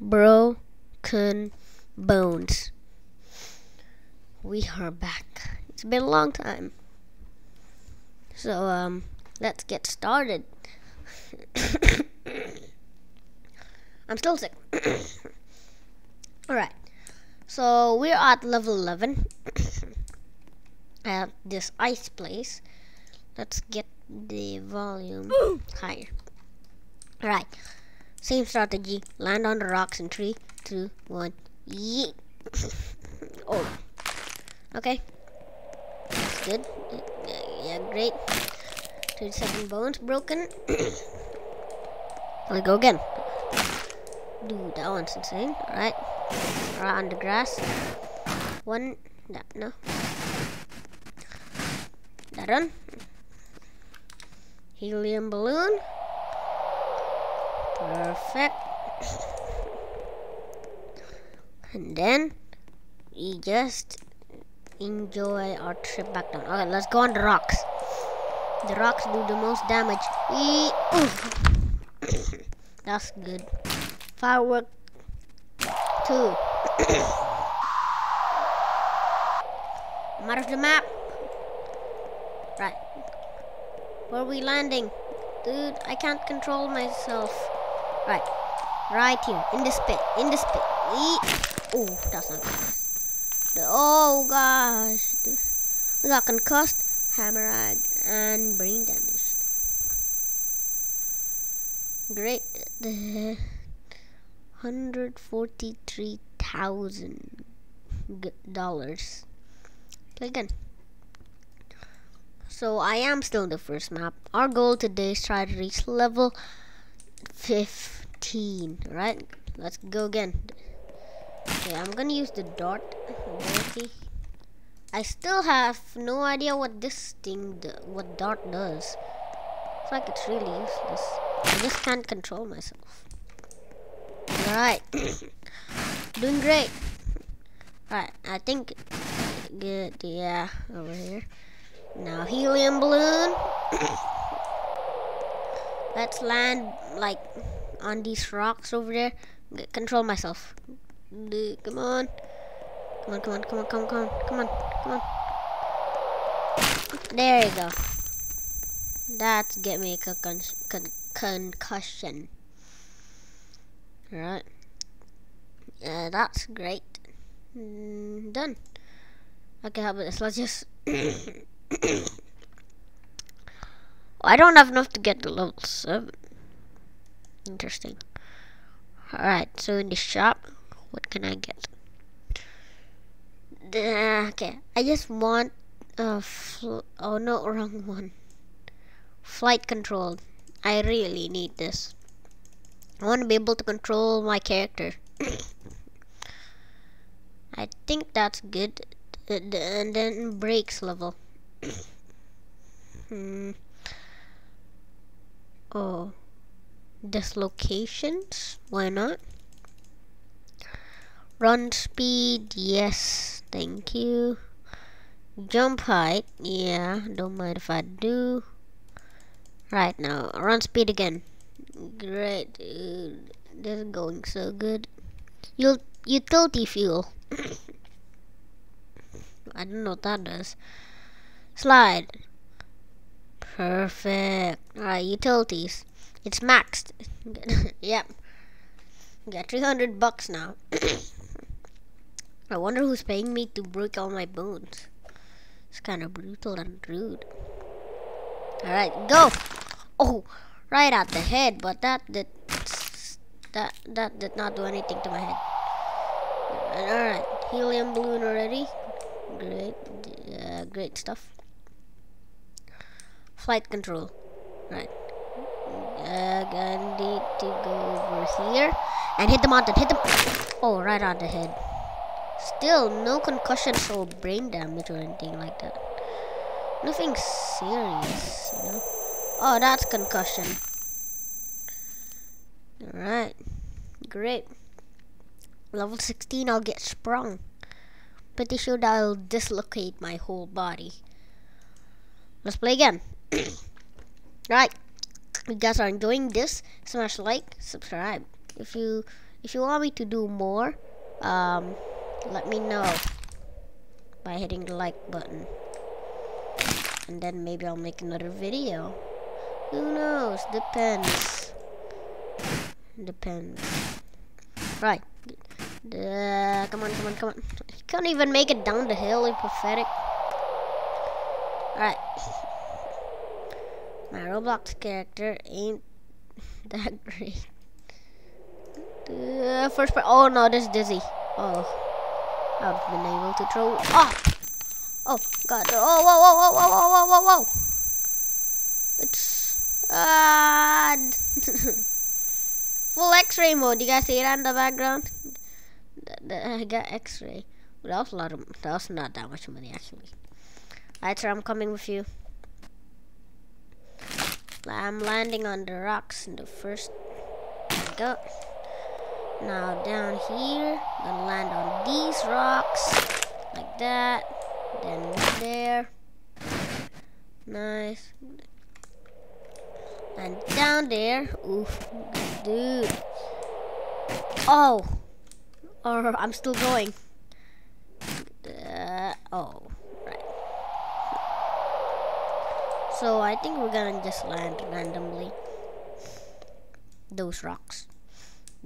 broken bones. We are back. It's been a long time. So, um, let's get started. I'm still sick. Alright. So, we're at level 11 at this ice place. Let's get the volume higher. Alright. Same strategy. Land on the rocks in three, two, one. Yeet. oh. Okay. That's good. Yeah, great. 37 bones broken. Let's go again. Dude, that one's insane. Alright. Right on the grass. One. That, no. That one. Helium balloon. Perfect. And then we just enjoy our trip back down. Okay, let's go on the rocks. The rocks do the most damage. E That's good. Firework two. I'm out of the map. Right. Where are we landing? Dude, I can't control myself. Right. Right here. In this pit. In this pit. Oh, that's not good. Oh gosh. We got concussed, hemorrhage, and brain damaged. Great. The hundred forty-three thousand dollars. Play again. So I am still in the first map. Our goal today is try to reach level 15, right? Let's go again. Okay, I'm gonna use the dart ability. I still have no idea what this thing, what dart does. It's like it's really useless. I just can't control myself. Alright. Doing great. Alright, I think good, yeah, over here. Now helium balloon. Let's land like on these rocks over there. Control myself. Come on. Come on, come on, come on, come on, come on, come on, come on. There you go. That's get me a con con concussion. Alright. Yeah, that's great. Mm, done. Okay, how about this? Let's just I don't have enough to get to level 7. Interesting. Alright, so in the shop, what can I get? Uh, okay, I just want uh, oh no, wrong one. Flight control. I really need this. I want to be able to control my character. I think that's good. And then brakes level. hmm. Oh. Dislocations? Why not? Run speed, yes, thank you. Jump height, yeah, don't mind if I do. Right now, run speed again. Great, dude. This is going so good. You'll utility fuel. I don't know what that does. Slide. Perfect. Alright, utilities. It's maxed. yep. Got 300 bucks now. I wonder who's paying me to break all my bones. It's kind of brutal and rude. Alright, go! Oh, right at the head, but that did that that did not do anything to my head. Alright, helium balloon already. Great, uh, great stuff. Flight control. Right. Uh, gonna need to go over here and hit the mountain. Hit them. Oh, right on the head. Still, no concussion or brain damage or anything like that. Nothing serious, you know. Oh, that's concussion. Alright. Great. Level 16, I'll get sprung pretty sure that'll dislocate my whole body. Let's play again. right. You guys are enjoying this, smash like, subscribe. If you if you want me to do more, um, let me know by hitting the like button. And then maybe I'll make another video. Who knows? Depends. Depends. Right. Uh, come on, come on, come on. You can't even make it down the hill, you pathetic. Alright. My Roblox character ain't that great. Uh, first part. Oh no, this is dizzy. Oh. I've been able to throw. Oh! Oh, God. Oh, whoa, whoa, whoa, whoa, whoa, whoa, whoa, whoa. It's. Uh, full x ray mode. You guys see it in the background? I got x ray. That was a lot of. That was not that much money, actually. Alright, sir, I'm coming with you. I'm landing on the rocks in the first. Go. Now down here, gonna land on these rocks like that. Then there. Nice. And down there. Oof, dude. Oh. Or I'm still going. Uh, oh, So I think we're gonna just land randomly. Those rocks.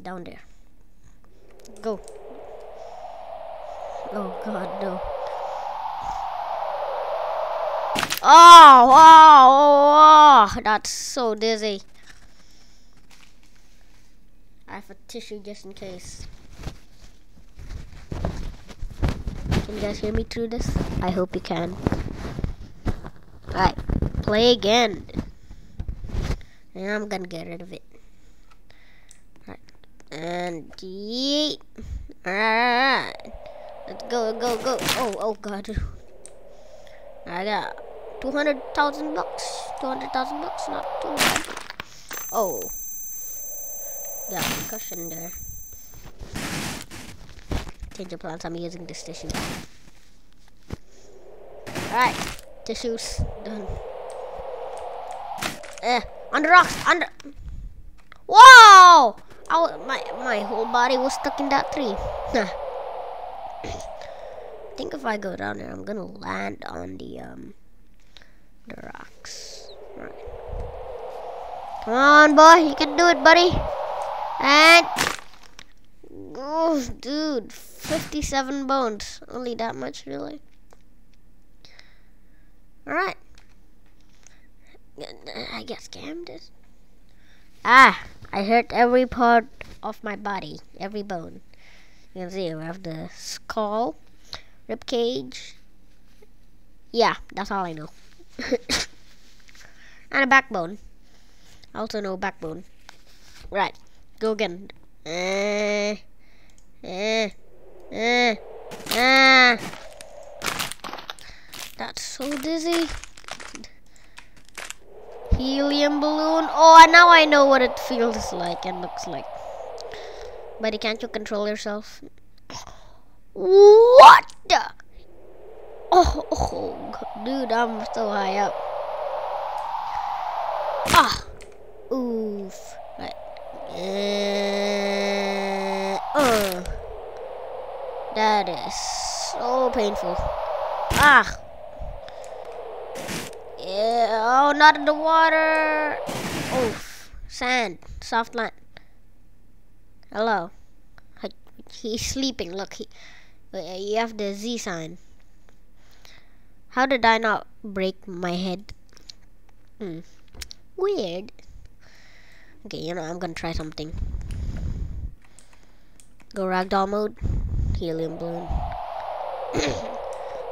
Down there. Go. Oh god, no. Oh, wow, oh, oh, that's so dizzy. I have a tissue just in case. Can you guys hear me through this? I hope you can. Alright, play again. And I'm gonna get rid of it and yeet. Alright. Let's go, go, go. Oh, oh god. I got 200,000 bucks. 200,000 bucks, not too bad. Oh. Got cushion there. Change of plans, I'm using this tissue. Alright. Tissues done. On the rocks, under. Whoa! My, my whole body was stuck in that tree. I think if I go down there, I'm gonna land on the, um, the rocks. Right. Come on, boy. You can do it, buddy. And... Oh, dude. 57 bones. Only that much, really? Alright. I get scammed. Ah! I hurt every part of my body, every bone. You can see we have the skull, rib cage. Yeah, that's all I know. and a backbone. Also no backbone. Right, go again. Uh, uh, uh, uh. That's so dizzy helium balloon. Oh, now I know what it feels like and looks like. Buddy, can't you control yourself? What the? Oh, oh, dude, I'm so high up. Ah, oof. Right. Uh, uh. That is so painful. Ah. Oh, not in the water. Oof. Sand. Soft land. Hello. He's sleeping. Look, he, you have the Z sign. How did I not break my head? Hmm. Weird. Okay, you know, I'm gonna try something. Go ragdoll mode. Helium balloon.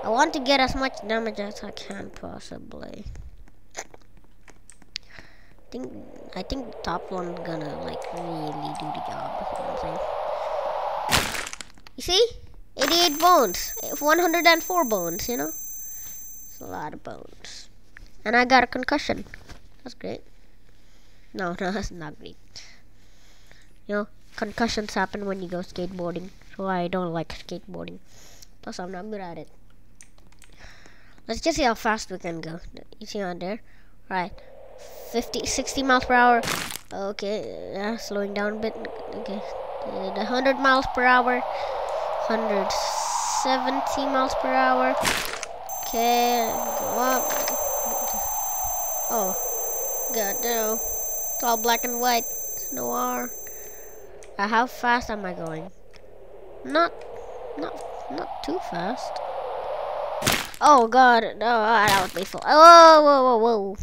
I want to get as much damage as I can possibly. I think I think the top one gonna like really do the job. You see? 88 bones. 104 bones, you know? It's a lot of bones. And I got a concussion. That's great. No, no, that's not great. You know, concussions happen when you go skateboarding. So I don't like skateboarding. Plus, I'm not good at it. Let's just see how fast we can go. You see on there? Right. 50, 60 miles per hour. Okay, yeah, slowing down a bit. Okay. Did 100 miles per hour. 170 miles per hour. Okay, go up. Oh, God, no. It's all black and white. It's noir. Uh, how fast am I going? Not, not, not too fast. Oh God, no, that was lethal. Oh, whoa, whoa, whoa.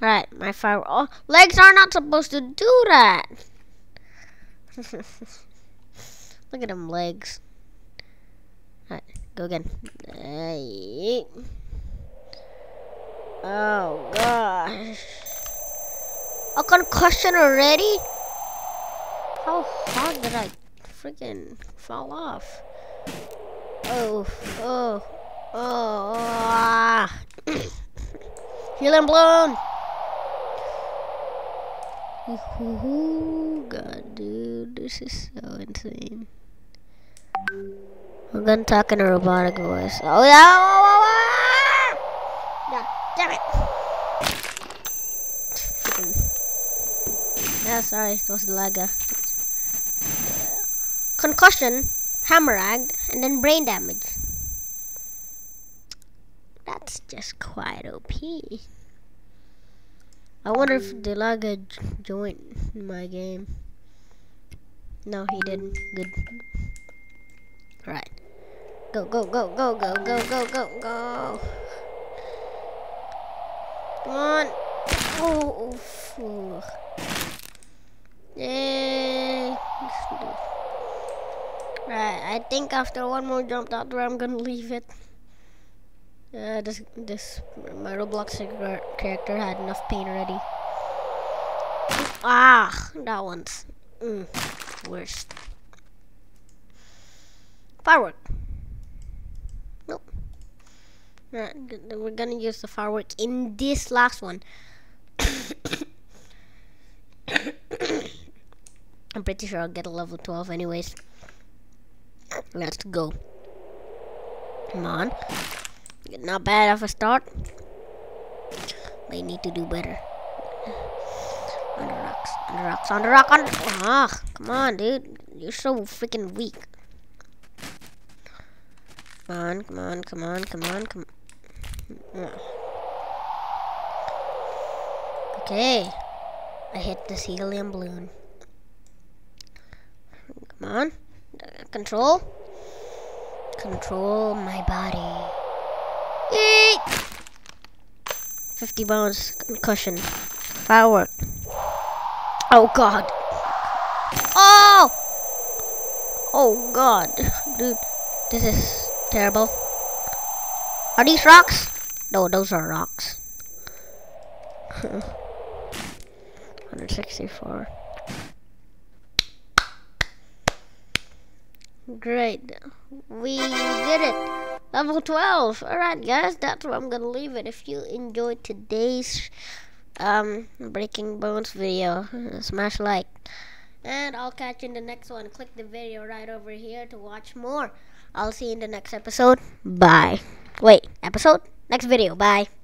Right, my fire. Oh, legs are not supposed to do that. Look at them legs. Alright, go again. Oh gosh. A concussion already? How hard did I freaking fall off? Oh, oh, oh, ah. Helium balloon. Ooh, God, dude, this is so insane. I'm gonna talk in a robotic voice. Oh yeah! Oh oh, oh, oh, oh, God damn it! Yeah, sorry, it was the lagger. Concussion, hemorrhage, and then brain damage. That's just quite OP. I wonder if Delaga joined my game. No, he didn't. Good. Alright. Go, go, go, go, go, go, go, go, go. Come on. Oh, oh, Yay. Right, I think after one more jump out there, I'm gonna leave it. Uh, this, this, my Roblox character had enough pain already. Ah, that one's mm, worst. Firework. Nope. Right, we're gonna use the firework in this last one. I'm pretty sure I'll get a level 12 anyways. Let's go. Come on. Not bad of a start. They need to do better. The rocks, the rocks, the rock, on Ah, come on, dude. You're so freaking weak. Come on, come on, come on, come on, come. Okay. I hit this helium balloon. Come on. Control. Control my body. Eek! 50 bones, concussion, firework. Oh god. Oh! Oh god. Dude, this is terrible. Are these rocks? No, those are rocks. 164. Great. We did it. Level 12. Alright, guys, that's where I'm going to leave it. If you enjoyed today's um, Breaking Bones video, smash like. And I'll catch you in the next one. Click the video right over here to watch more. I'll see you in the next episode. Bye. Wait, episode? Next video. Bye.